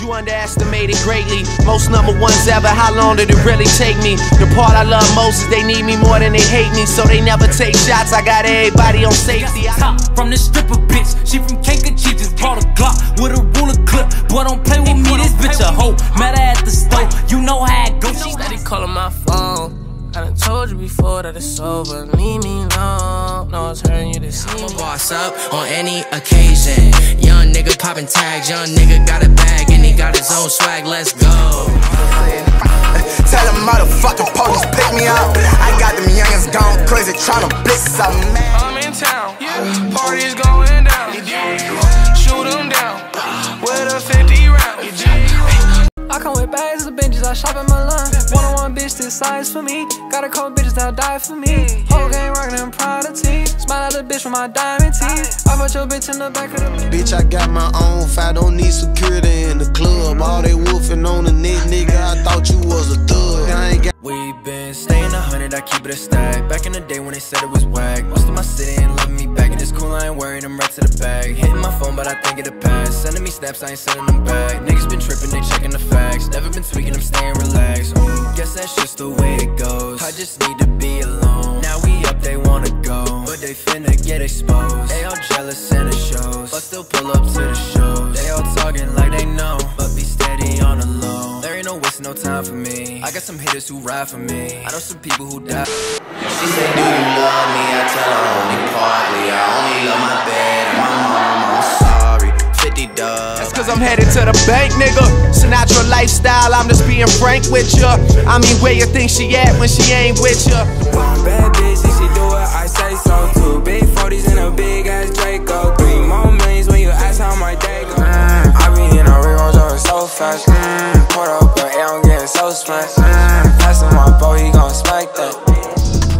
You underestimated greatly. Most number ones ever. How long did it really take me? The part I love most is they need me more than they hate me, so they never take shots. I got everybody on safety. I Top from the stripper bitch. She from Kankakee, just brought a Glock with a ruler clip. Boy, don't play with me, this bitch a hoe. Met her at the store, you know how it goes. She Steady calling my phone. I done told you before that it's over. Leave me alone. No, it's hurting you to see me. Boss up on any occasion. Young nigga popping tags, young nigga got a bag and he got his own swag. Let's go. Tell them motherfucking police pick me up. I got them youngins gone crazy tryna blitz some man. I'm in town. yeah, Party's going down. Shoot 'em down. With a 50 round. I come with bags of benches, I shop at my line. One on one bitch this size for me. Got a couple bitches that'll die for me. Whole gang rockin' them Prada tee. Smile at the bitch with my diamond teeth. I put your bitch in the back of the Bitch, I got my own fight, don't need security in the club. On the neck, nigga. I thought you was a thug. We been staying a hundred, I keep it a stack. Back in the day when they said it was whack. Most of my city ain't loving me back. And it's cool, I ain't worried, right to the bag. Hitting my phone, but I think it'll pass. Sending me snaps, I ain't sending them back. Niggas no time for me. I got some hitters who ride for me. I know some people who die. She say, Do you love me? I tell her only partly. I only love my bed and my mom. I'm sorry. 50 dubs. That's cause I'm headed to the bank, nigga. Sinatra lifestyle, I'm just being frank with ya. I mean, where you think she at when she ain't with ya? Bad bitch, she do it, I say so too. Big over so fast. Mm, put up a L, I'm getting so smashed. Mm, passing my boy, he gon' smack that.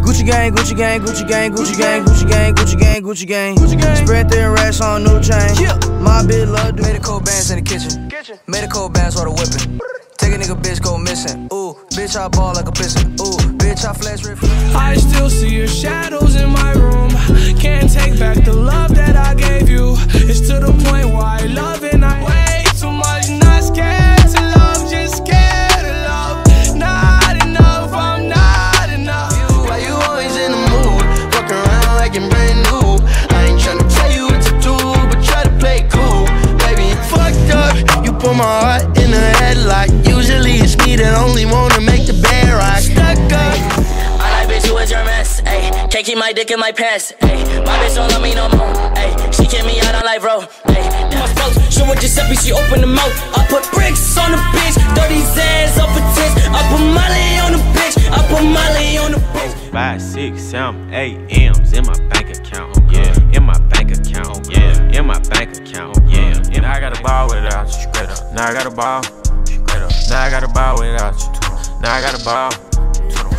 Gucci gang, Gucci gang, Gucci gang, Gucci gang, Gucci gang, Gucci gang, Gucci gang. Gucci gang. Spread thin racks on new chain. My bitch love do. Made a cold bands in the kitchen. Made a cold bands while the whipping. Take a nigga bitch go missing. Ooh, bitch I ball like a piston. Ooh, bitch I flash rip. I still see your shadows in my room. Can't take back the love that I gave you. It's to the point where I love and I Usually it's me that only wanna make the bed rock. Stuck up. I like bitch, you was your mess. Ayy, can't keep my dick in my pants. Ayy, my bitch don't love me no more. Ayy, she kick me out on life, bro. Ayy, my spokes, show her Giuseppe, she open the mouth. I put bricks on the bitch, dirty Zans up a tits. I put Molly on the bitch, I put Molly on the bitch. Five, six, seven, eight M's in my bank account. Yeah, in my bank account. Yeah, in my bank account. Yeah, and I got a ball without you. Straight up. Now I got a ball. Straight up. Now I gotta ball without you. Now I gotta ball.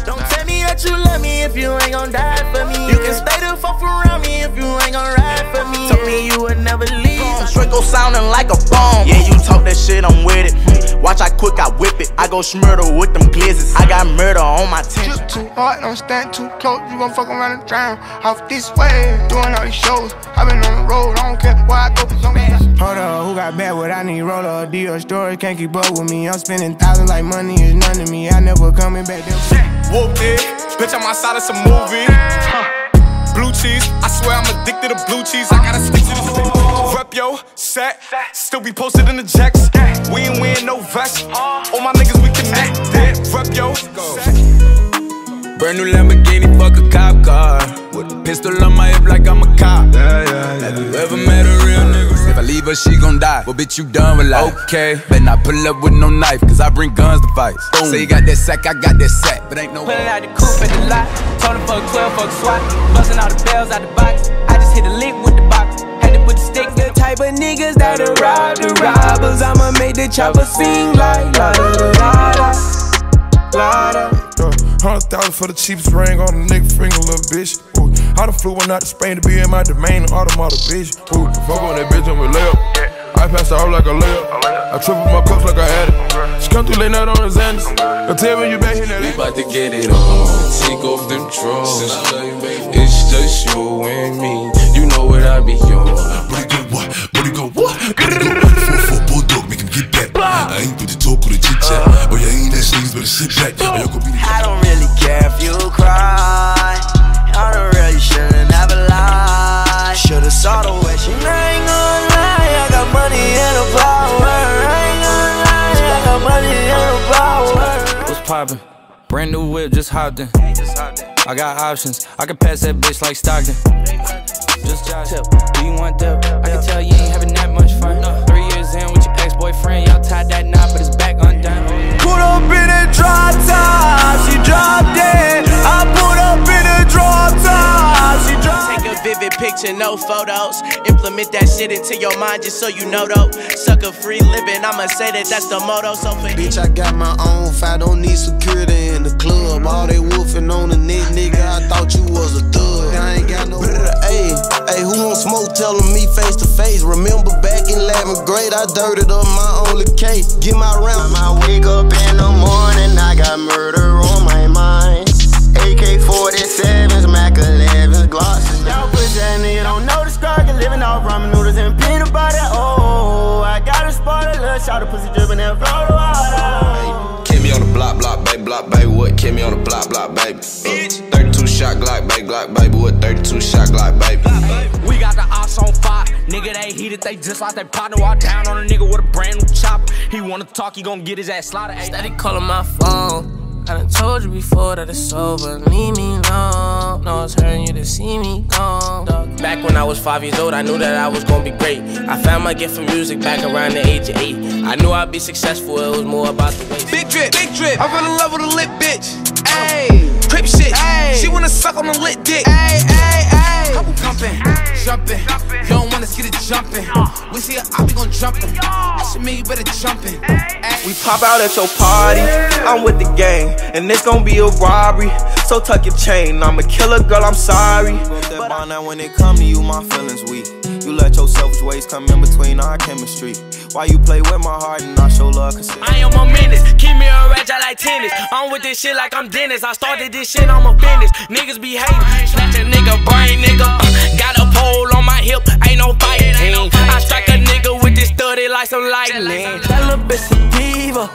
Don't tell me that you love me if you ain't gon' die for me. You can stay the fuck around me if you ain't gon' ride for me. Told me you would never leave. Draco sounding like a bomb. Yeah, you talk that shit, I'm with it. Watch I quick, I whip it. I go smurder with them glizzes. I got murder on my tension. Shoot too hard, don't stand too close. You gon' fuck around and drown. Off this way, doing all these shows. i been on the road, I don't care where I go. Long as Hold up, who got bad? What I need? Roller, deal, story, can't keep up with me. I'm spending thousands like money is none to me. I never coming back. Them Whooped it, bitch, I'm outside of some movie. Blue cheese, I swear I'm addicted to blue cheese. I gotta stick to the this. Rep yo, set, still be posted in the jacks. We ain't wearing no vest. All my niggas, we connected. Rep yo, set. Brand new Lamborghini, fuck a cop car. With a pistol on my hip like I'm a cop. Yeah, yeah, Have you ever met a real nigga? If I leave her, she gon' die. Well, bitch, you done with life. Okay. Better not pull up with no knife, cause I bring guns to fight. Say you got that sack, I got that sack, but ain't no. Pulling out the coupe at the lot. Told him fuck 12, fuck SWAT. Busting all the bells out the box. I just hit a lick with the box. Had to put the stick. The type of niggas that'll rob the robbers. I'ma make the chopper sing like la da. La da. Hundred thousand for the cheapest ring on a nigga finger, little bitch. Ooh, I done flew one out to Spain to be in my domain, automata bitch. Ooh, fuck on that bitch I'm a layup. I pass out like a layup. I trip with my cuffs like I had it. She come through late night on the Xanax. I tell me you back here now. We bout to get it on. Take off them drugs. It's just you and me. You know what I be on. Booty go what? Booty go what? Bulldog, make him get. I don't. the talk care if you cry. On the real, you shouldn't have a lie. Should've saw the way she. I ain't gonna lie, I got money and a power. I ain't gonna lie, I got money and a power. What's poppin'? Brand new whip, just hopped in. I got options, I can pass that bitch like Stockton. Just josh. Tip. Do you want dip? I can tell you ain't having that much fun. Three years in with your ex boyfriend, y'all tied that knot, but it's back undone. Put up in a dry top. Vivid picture, no photos. Implement that shit into your mind just so you know though. Sucker free living, I'ma say that that's the motto. So for Bitch, I got my own fight, don't need security in the club. All they wolfing on the net, nigga, I thought you was a thug. I ain't got no. Hey, hey, who want smoke? Telling me face to face. Remember back in 11th grade, I dirted up my only case. Get my round. I wake up in the morning, I got murder on struggle, off ramen noodles and peanut butter. Oh, I got a spot, a little shot of pussy dripping and Florida water. Kill me on the block, block, baby, block, baby. What? Kill me on the block, block, baby. Uh, 32 shot Glock, baby, Glock, baby. What? 32 shot Glock, baby. We got the ops on fire. Nigga, they heated, they just like they partner. Walk down on a nigga with a brand new chopper. He wanna talk, he gon' get his ass slaughtered. Steady calling my phone. I done told you before that it's over. Leave me alone. No, it's hurting you to see me gone. Dog. Back when I was five years old, I knew that I was gonna be great. I found my gift for music back around the age of eight. I knew I'd be successful, it was more about the way. Big drip, big drip. I fell in love with a lit bitch. Ayy, crip shit. Ayy, she wanna suck on a lit dick. Ayy, jumping. You don't wanna see the jumping. We see a op, we gon' jumpin'. That shit mean you better jumpin'. We pop out at your party, I'm with the gang, and it's gon' be a robbery. So tuck your chain, I'm a killer girl, I'm sorry. That bond now when it come to you, my feelings weak. You let your selfish ways come in between our chemistry. Why you play with my heart and not show love? Cause I am a menace, keep me a ratchet like tennis. I'm with this shit like I'm Dennis. I started this shit, I'm a business. Niggas be hating, snatch a nigga, brain nigga. Pole on my hip, ain't no fighting. I strike a nigga with this 30 like some lightning. That little bitch a diva.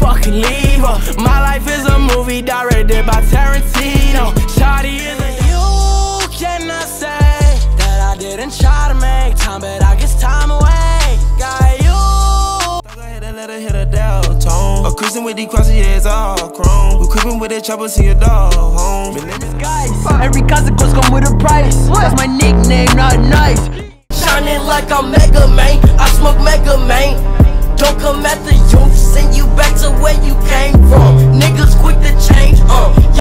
Fucking leave her. My life is a movie directed by Tarantino. Shawty is a you cannot say that I didn't try to make time, but I guess time away. Got you. Let her hit a Delta tone. A cruising with these crosses, yeah, it's all chrome. We creeping with that chopper, see a dog home. Every consequence come with a price. That's my nickname, not nice. Shining like a Mega Man. I smoke Mega Man. Don't come at the youth, send you back to where you came from. Niggas quick to change, uh.